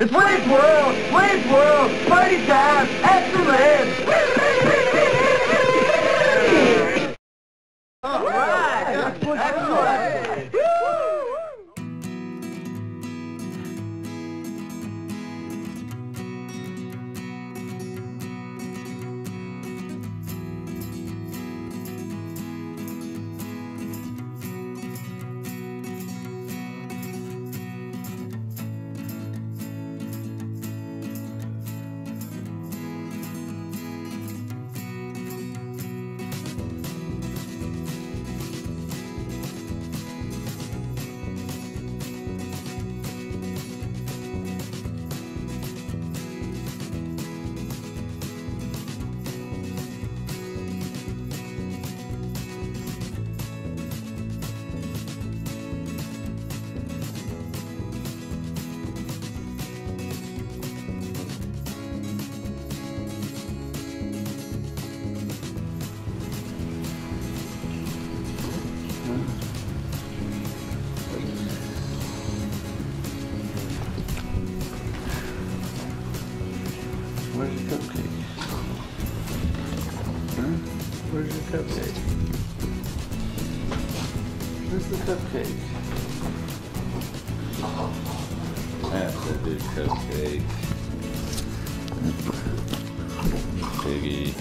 It's Wayne's World! Wayne's World! Party time! Excellent! All cupcake? Where's the cupcake? That's a good cupcake. Piggy.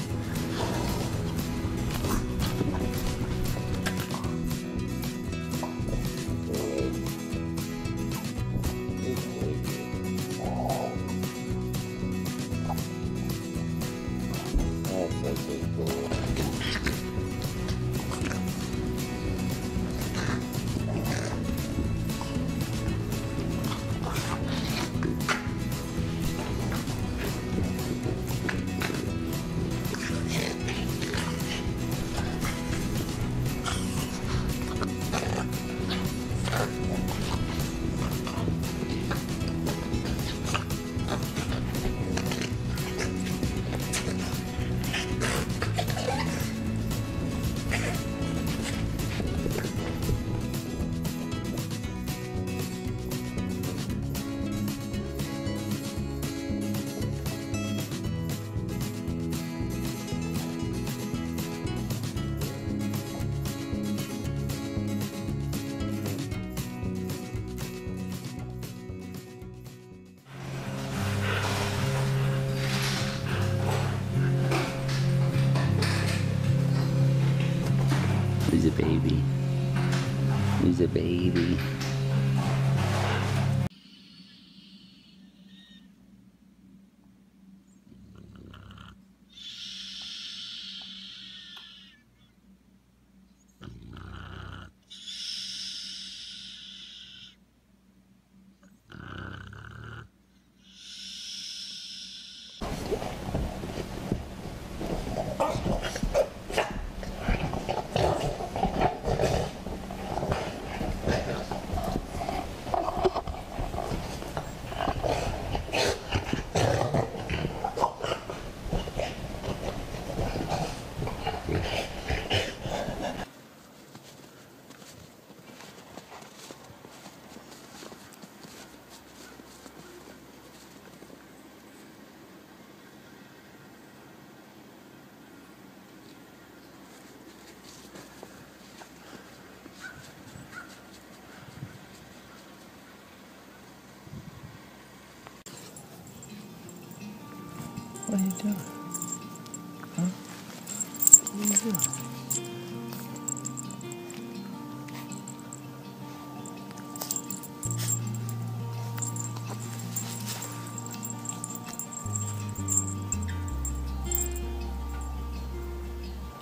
Baby. He's a baby. What are you doing? Huh? What are you doing?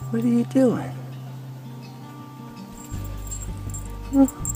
What are you doing? Huh?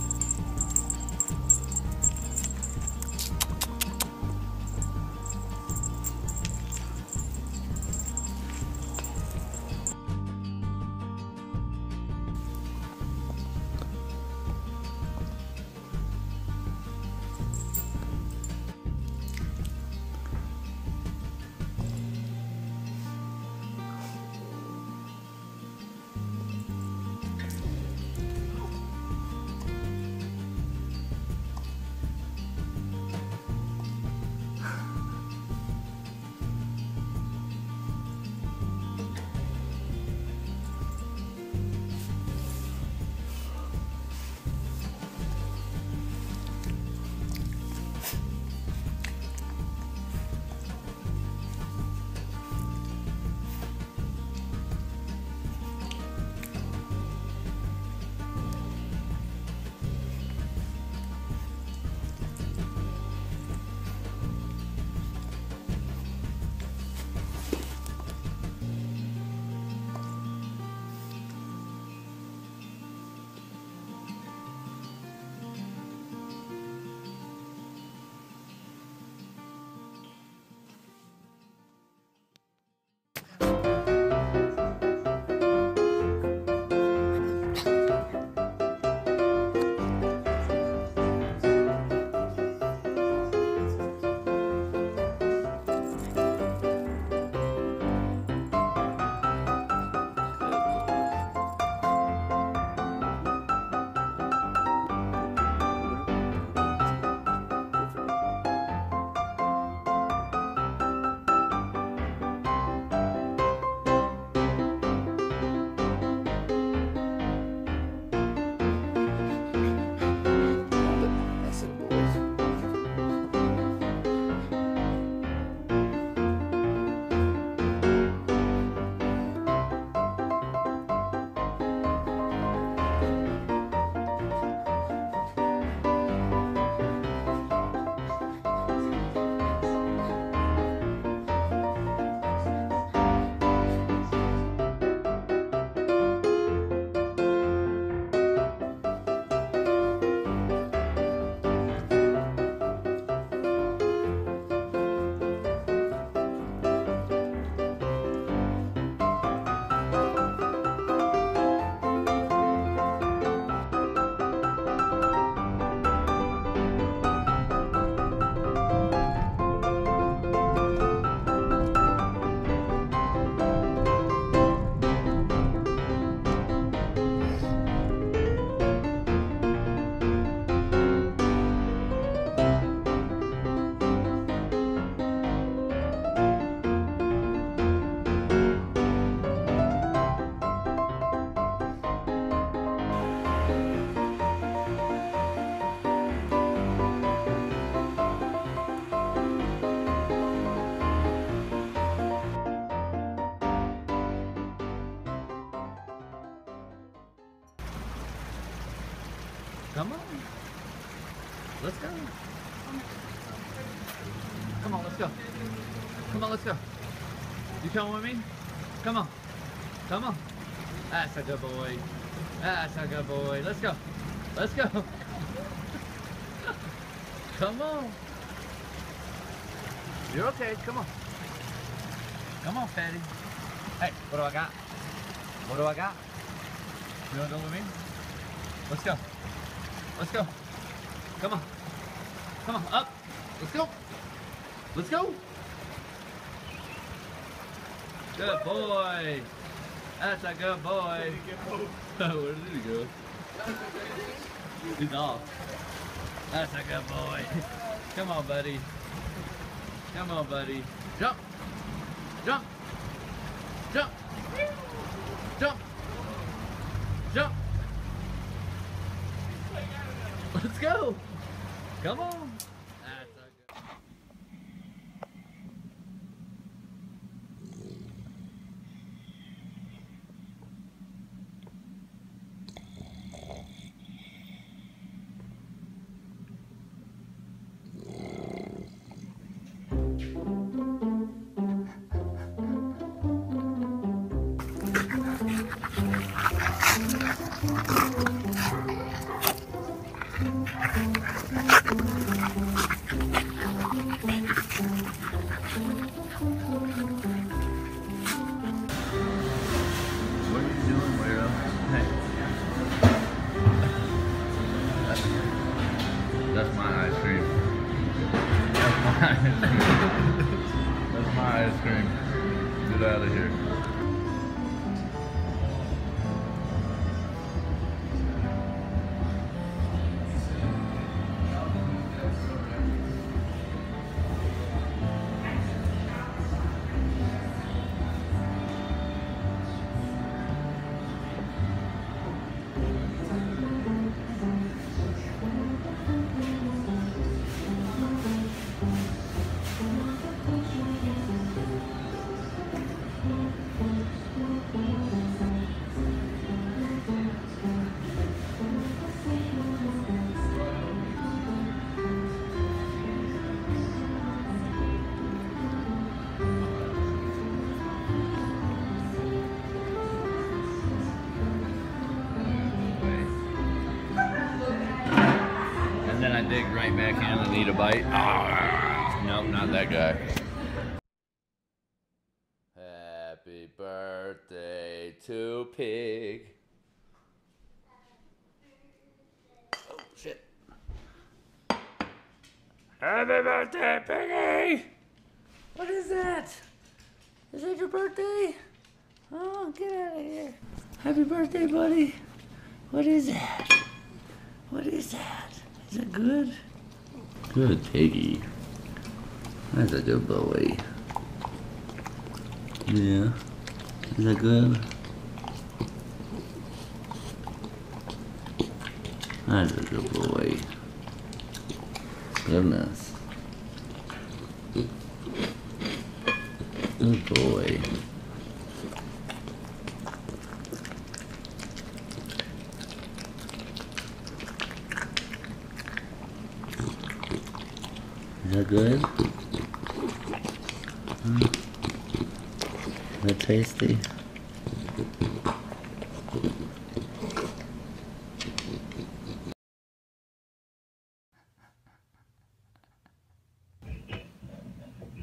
Come on. Let's go. Come on, let's go. Come on, let's go. You coming with me? Come on. Come on. That's a good boy. That's a good boy. Let's go. Let's go. Come on. You're okay. Come on. Come on, fatty. Hey, what do I got? What do I got? You wanna go with me? Let's go. Let's go. Come on. Come on, up. Let's go. Let's go. Good boy. That's a good boy. Where did he go? He's off. That's a good boy. Come on, buddy. Come on, buddy. Jump. Jump. Jump. Jump. Jump. Let's go. Come on. I dig right back in and eat a bite. Nope, not that guy. Happy birthday to Pig. Oh, shit. Happy birthday, Piggy! What is that? Is that your birthday? Oh, get out of here. Happy birthday, buddy. What is that? What is that? Is that good? Good piggy. That's a good boy. Yeah. Is that good? That's a good boy. Goodness. Good boy. Is that good? Hmm. Is that tasty?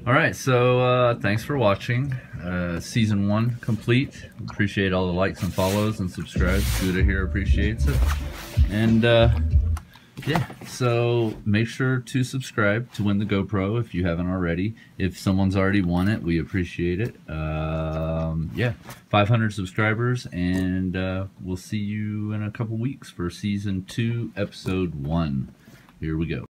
All right, so uh, thanks for watching. Uh, season one complete. Appreciate all the likes and follows and subscribes. Gouda here appreciates it. And uh, yeah, so make sure to subscribe to win the GoPro if you haven't already. If someone's already won it, we appreciate it. Um, yeah, 500 subscribers, and uh, we'll see you in a couple weeks for season two, episode one. Here we go.